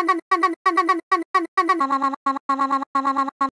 蛋蛋蛋蛋蛋蛋蛋蛋蛋蛋蛋蛋